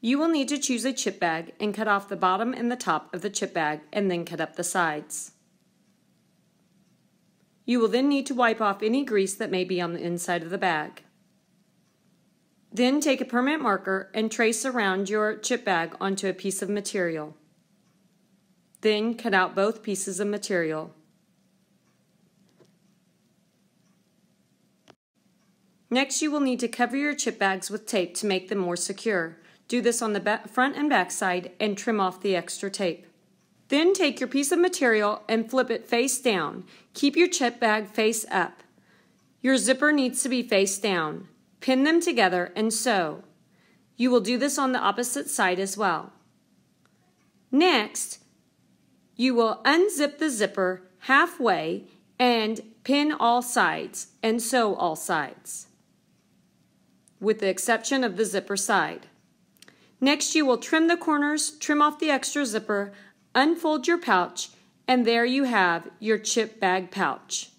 You will need to choose a chip bag and cut off the bottom and the top of the chip bag and then cut up the sides. You will then need to wipe off any grease that may be on the inside of the bag. Then take a permanent marker and trace around your chip bag onto a piece of material. Then cut out both pieces of material. Next, you will need to cover your chip bags with tape to make them more secure. Do this on the front and back side and trim off the extra tape. Then take your piece of material and flip it face down. Keep your chip bag face up. Your zipper needs to be face down. Pin them together and sew. You will do this on the opposite side as well. Next, you will unzip the zipper halfway and pin all sides and sew all sides, with the exception of the zipper side. Next, you will trim the corners, trim off the extra zipper, unfold your pouch, and there you have your chip bag pouch.